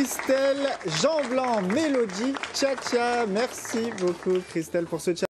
Christelle, Jean Blanc, Mélodie, Tcha Tcha. Merci beaucoup Christelle pour ce chat.